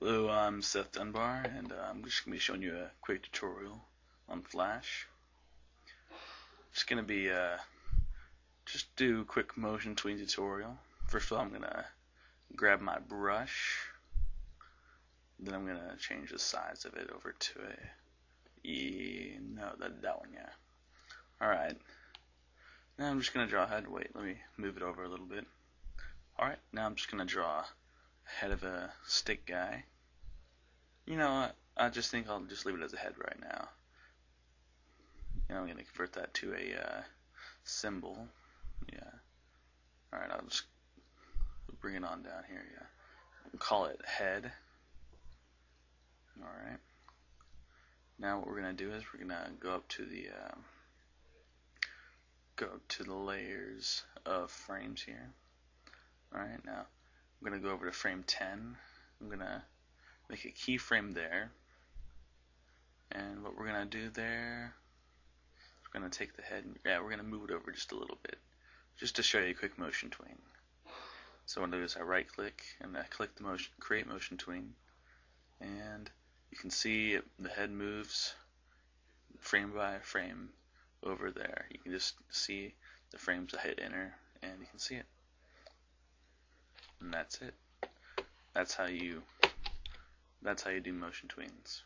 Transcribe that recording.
Hello, I'm Seth Dunbar, and uh, I'm just going to be showing you a quick tutorial on Flash. Just going to be, uh, just do quick motion tween tutorial. First of all, I'm going to grab my brush, then I'm going to change the size of it over to a, e, no, that, that one, yeah. Alright, now I'm just going to draw a head, wait, let me move it over a little bit. Alright, now I'm just going to draw head of a stick guy. You know? I just think I'll just leave it as a head right now. I'm going to convert that to a uh, symbol. Yeah. Alright, I'll just bring it on down here. Yeah. Call it head. Alright. Now what we're going to do is we're going to go up to the um, go to the layers of frames here. Alright, now I'm going to go over to frame 10. I'm going to make a keyframe there. And what we're going to do there, we're going to take the head, and, yeah, we're going to move it over just a little bit, just to show you a quick motion tween. So what I do is I right click and I click the motion, create motion tween, and you can see it, the head moves frame by frame over there. You can just see the frames I hit enter, and you can see it and that's it. That's how you that's how you do motion tweens.